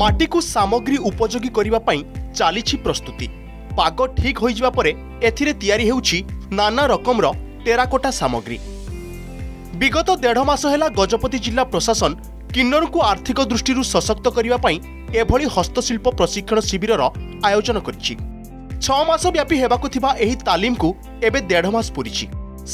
ମାଟିକୁ ସାମଗ୍ରୀ ଉପଯୋଗୀ କରିବା ପାଇଁ ଚାଲିଛି ପ୍ରସ୍ତୁତି ପାଗ ଠିକ୍ ହୋଇଯିବା ପରେ ଏଥିରେ ତିଆରି ହେଉଛି ନାନା ରକମର ଟେରାକୋଟା ସାମଗ୍ରୀ ବିଗତ ଦେଢ଼ ମାସ ହେଲା ଗଜପତି ଜିଲ୍ଲା ପ୍ରଶାସନ କିନ୍ନରଙ୍କୁ ଆର୍ଥିକ ଦୃଷ୍ଟିରୁ ସଶକ୍ତ କରିବା ପାଇଁ ଏଭଳି ହସ୍ତଶିଳ୍ପ ପ୍ରଶିକ୍ଷଣ ଶିବିରର ଆୟୋଜନ କରିଛି ଛଅ ମାସ ବ୍ୟାପୀ ହେବାକୁ ଥିବା ଏହି ତାଲିମକୁ ଏବେ ଦେଢ଼ ମାସ ପୂରିଛି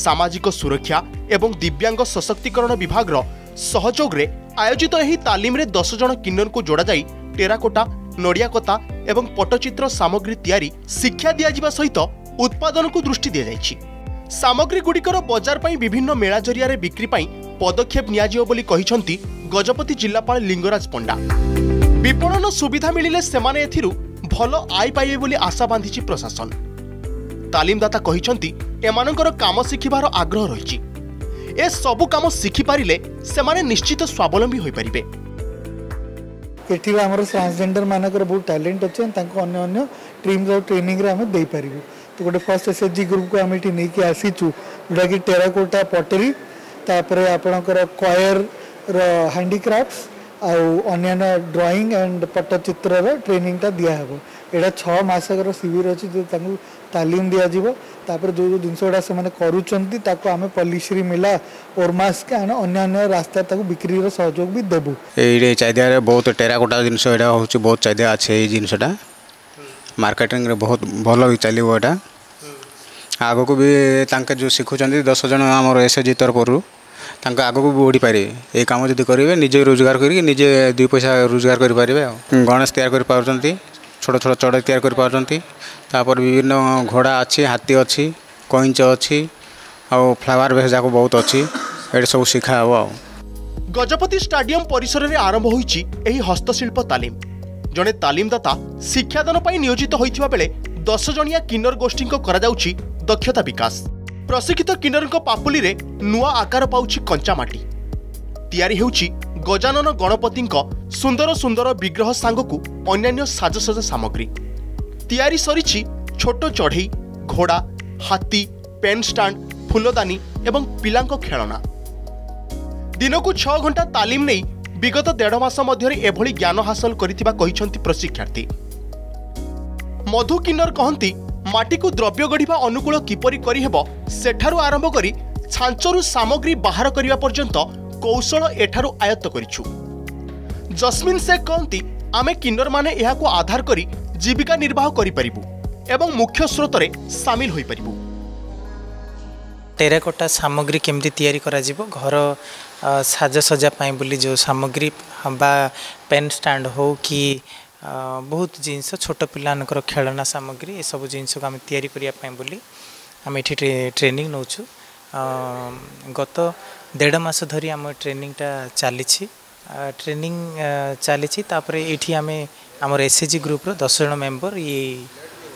ସାମାଜିକ ସୁରକ୍ଷା ଏବଂ ଦିବ୍ୟାଙ୍ଗ ସଶକ୍ତିକରଣ ବିଭାଗର ସହଯୋଗରେ ଆୟୋଜିତ ଏହି ତାଲିମରେ ଦଶ ଜଣ କିନ୍ନରଙ୍କୁ ଯୋଡ଼ାଯାଇ টেরাকোটা নড়িয়া কোতা এবং পটচিত্র সামগ্রী তৈরি শিক্ষা দিয়া সহিত উৎপাদনকু দৃষ্টি দিয়াযাইছি সামগ্রীগুড়ির বজার পাই বিভিন্ন মেলা জরিয়া বিক্রি পাই পদক্ষেপ নিয়াযিব বলি কহিছন্তি গজপতি জিল্লাপাল লিঙ্গরাজ পণ্ডা বিপণন সুবিধা মিলিলে সেমানে এথিরু ভাল আয় পাইবে বলি আশা বাঁধিছি প্রশাসন তালিমদাতা কহিছন্তি এমানকর কাম এমানଙ୍କର କାମ ଶିଖିବାର ଆଗ୍ରହ ରହିଛି ଏସବୁ କାମ সেমানে নিশ্চিত স্বাবলম্বী ସ୍ୱାବଲମ୍ବୀ পারিবে। एटी आम ट्रांसजेडर मानक बहुत टैलेंट अच्छे अन्य अन्य ट्रीम्स और ट्रेनिंग आम देपर तो गोटे first S H G group को आम ये नहीं आसीचु जोटा कि टेराकोटा पटेरी तापर आपणकर क्वायर रैंडिक्राफ्ट आउ अन्य ड्रईंग एंड पट्टचित्र ट्रेनिंगटा दिहब ଏଇଟା ଛଅ ମାସକର ଶିବିର ଅଛି ଯେ ତାଙ୍କୁ ତାଲିମ ଦିଆଯିବ ତାପରେ ଯେଉଁ ଯେଉଁ ଜିନିଷ ଗୁଡ଼ା ସେମାନେ କରୁଛନ୍ତି ତାକୁ ଆମେ ପଲିସିରି ମିଲା ଓର୍ମାସ୍କ ଆଣ ଅନ୍ୟାନ୍ୟ ରାସ୍ତାରେ ତାକୁ ବିକ୍ରିର ସହଯୋଗ ବି ଦେବୁ ଏଇଠି ଚାହିଦାରେ ବହୁତ ଟେରାକୋଟା ଜିନିଷ ଏଇଟା ହେଉଛି ବହୁତ ଚାହିଦା ଅଛି ଏଇ ଜିନିଷଟା ମାର୍କେଟିଂରେ ବହୁତ ଭଲ ବି ଚାଲିବ ଏଇଟା ଆଗକୁ ବି ତାଙ୍କେ ଯେଉଁ ଶିଖୁଛନ୍ତି ଦଶ ଜଣ ଆମର ଏସ୍ ଏଚ୍ ଜି ତରଫରୁ ତାଙ୍କ ଆଗକୁ ବି ବଢ଼ିପାରିବେ ଏଇ କାମ ଯଦି କରିବେ ନିଜେ ରୋଜଗାର କରିକି ନିଜେ ଦୁଇ ପଇସା ରୋଜଗାର କରିପାରିବେ ଆଉ ଗଣେଶ ତିଆରି କରିପାରୁଛନ୍ତି ছোট ছোট ଚଢ଼େଇ ତିଆରି କରିପାରୁଛନ୍ତି ତା'ପରେ ବିଭିନ୍ନ ଘୋଡ଼ା ଅଛି ହାତୀ ଅଛି କଇଁଛ ଅଛି ଆଉ ଫ୍ଲାୱାର୍ ବେସ୍ ଯାକ ବହୁତ ଅଛି ଏଠି ସବୁ ଶିଖା ହେବ ଆଉ ଗଜପତି ଷ୍ଟାଡିୟମ ପରିସରରେ ଆରମ୍ଭ ହୋଇଛି ଏହି ହସ୍ତଶିଳ୍ପ ତାଲିମ ଜଣେ ତାଲିମଦାତା ଶିକ୍ଷାଦାନ ପାଇଁ ନିୟୋଜିତ ହୋଇଥିବା ବେଳେ ଦଶ ଜଣିଆ କିନ୍ନର ଗୋଷ୍ଠୀଙ୍କ କରାଯାଉଛି ଦକ୍ଷତା ବିକାଶ ପ୍ରଶିକ୍ଷିତ କିନ୍ନରଙ୍କ ପାପୁଲିରେ ନୂଆ ଆକାର ପାଉଛି କଞ୍ଚାମାଟି ତିଆରି ହେଉଛି ଗଜାନନ ଗଣପତିଙ୍କ ସୁନ୍ଦର ସୁନ୍ଦର ବିଗ୍ରହ ସାଙ୍ଗକୁ ଅନ୍ୟାନ୍ୟ ସାଜସଜା ସାମଗ୍ରୀ ତିଆରି ସରିଛି ଛୋଟ ଚଢ଼େଇ ଘୋଡ଼ା ହାତୀ ପେନ୍ ଷ୍ଟାଣ୍ଡ ଫୁଲଦାନୀ ଏବଂ ପିଲାଙ୍କ ଖେଳନା ଦିନକୁ ଛଅ ଘଣ୍ଟା ତାଲିମ ନେଇ ବିଗତ ଦେଢ଼ ମାସ ମଧ୍ୟରେ ଏଭଳି ଜ୍ଞାନ ହାସଲ କରିଥିବା କହିଛନ୍ତି ପ୍ରଶିକ୍ଷାର୍ଥୀ ମଧୁ କିନ୍ନର କହନ୍ତି ମାଟିକୁ ଦ୍ରବ୍ୟ ଗଢ଼ିବା ଅନୁକୂଳ କିପରି କରିହେବ ସେଠାରୁ ଆରମ୍ଭ କରି ଛାଞ୍ଚରୁ ସାମଗ୍ରୀ ବାହାର କରିବା ପର୍ଯ୍ୟନ୍ତ কৌশল এঠারু আয়ত্ত করেছু জসমিন শেখ কহতি আমি কিন্নরমানে এখন আধার করে জীবিকা নির্বাহ করে পারিবু এবং মুখ্য স্রোতরে সামিল হয়ে পারিবু টেরাকোটা সামগ্রী কেমতি তৈরি করা যাব ঘর সাজসজা পাই বলি যে সামগ্রী বা পেন স্ট্যান্ড হো কি ବହୁତ ଜିନିଷ ଛୋଟ ପିଲାମାନଙ୍କର ଖେଳନା ସାମଗ୍ରୀ ଏସବୁ ଜିନିଷକୁ ଆମେ ତିଆରି କରିବା ପାଇଁ ବୋଲି ଆମେ ଏଠି ଟ୍ରେନିଂ ନେଉଛୁ ଗତ দেড় মাস ধরে আমার ট্রেনিংটা চালিছি ট্রেনিং চালিছি তাপরে এটি আমি আমার এসএজি গ্রুপর দশ জন মেম্বর ই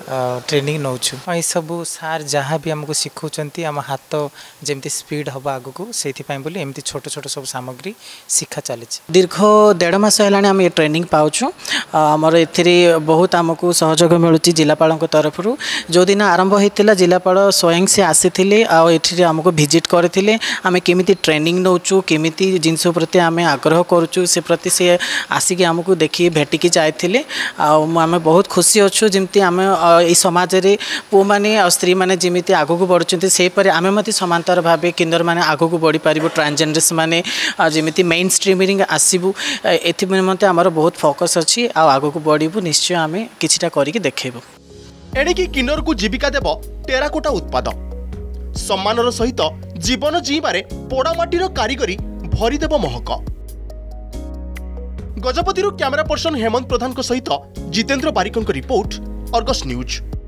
ଟ୍ରେନିଂ ନେଉଛୁ ଏସବୁ ସାର୍ ଯାହା ବି ଆମକୁ ଶିଖାଉଛନ୍ତି ଆମ ହାତ ଯେମିତି ସ୍ପିଡ୍ ହେବ ଆଗକୁ ସେଇଥିପାଇଁ ବୋଲି ଏମିତି ଛୋଟ ଛୋଟ ସବୁ ସାମଗ୍ରୀ ଶିକ୍ଷା ଚାଲିଛି ଦୀର୍ଘ ଦେଢ଼ ମାସ ହେଲାଣି ଆମେ ଏ ଟ୍ରେନିଂ ପାଉଛୁ ଆମର ଏଥିରେ ବହୁତ ଆମକୁ ସହଯୋଗ ମିଳୁଛି ଜିଲ୍ଲାପାଳଙ୍କ ତରଫରୁ ଯେଉଁଦିନ ଆରମ୍ଭ ହୋଇଥିଲା ଜିଲ୍ଲାପାଳ ସ୍ୱୟଂ ସେ ଆସିଥିଲେ ଆଉ ଏଠିରେ ଆମକୁ ଭିଜିଟ୍ କରିଥିଲେ ଆମେ କେମିତି ଟ୍ରେନିଂ ନେଉଛୁ କେମିତି ଜିନିଷ ପ୍ରତି ଆମେ ଆଗ୍ରହ କରୁଛୁ ସେ ପ୍ରତି ସେ ଆସିକି ଆମକୁ ଦେଖି ଭେଟିକି ଯାଇଥିଲେ ଆଉ ଆମେ ବହୁତ ଖୁସି ଅଛୁ ଯେମିତି ଆମେ এই সমাজে স্ত্রী মানে যেমি আগুক বড়ুচ্ছেন সেইপরে আমি মধ্যে সমান্তর ভাবে কিন্নর মানে আগুক বড়িপারু ট্রান্সজেন্ডর্স মানে যেমি মেইন স্ট্রিমিং আসবু নিমন্তে আমার বহু ফোকস অছি আগুক বড়ু নিশ্চয় আমি কিছুটা করি দেখেবু ଏଣିକି କିନ୍ନରକୁ ଜୀବିକା ଦେବ ଟେରାକୋଟା ଉତ୍ପାଦ ସମ୍ମାନର ସହିତ ଜୀବନ ଜୀଇଁବାରେ ପୋଡ଼ାମାଟିର କାରିଗରୀ ଭରିଦେବ ମହକ গজপতি କ୍ୟାମେରା পর্সন ହେମନ୍ତ ପ୍ରଧାନଙ୍କ ସହିତ ଜିତେନ୍ଦ୍ର ବାରିକଙ୍କ ରିପୋର୍ଟ और अर्गस न्यूज